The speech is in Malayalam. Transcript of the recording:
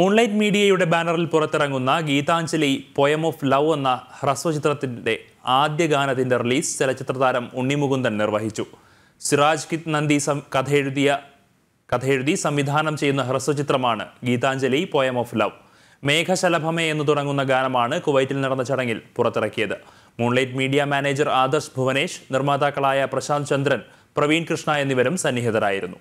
മൂൺലൈറ്റ് മീഡിയയുടെ ബാനറിൽ പുറത്തിറങ്ങുന്ന ഗീതാഞ്ജലി പോയം ഓഫ് ലവ് എന്ന ഹ്രസ്വചിത്രത്തിന്റെ ആദ്യ ഗാനത്തിന്റെ റിലീസ് ചലച്ചിത്രതാരം ഉണ്ണിമുകുന്ദൻ നിർവഹിച്ചു. സിറാജ് കിത് നന്ദി സം- കഥയെഴുതിയ കഥയെഴുതി സംവിധാനം ചെയ്യുന്ന ഹ്രസ്വചിത്രമാണ് ഗീതാഞ്ജലി പോയം ഓഫ് ലവ് മേഘശലഭമേ എന്ന് തുടങ്ങുന്ന ഗാനമാണ് കുവൈറ്റിൽ നടന്ന ചടങ്ങിൽ പുറത്തിറക്കിയത്. Moonlight Media manager Adarsh Bhuvanesh നിർമ്മാതാക്കളായ Prashanth Chandran Praveen Krishna എന്നിവരും സന്നിഹിതരായിരുന്നു.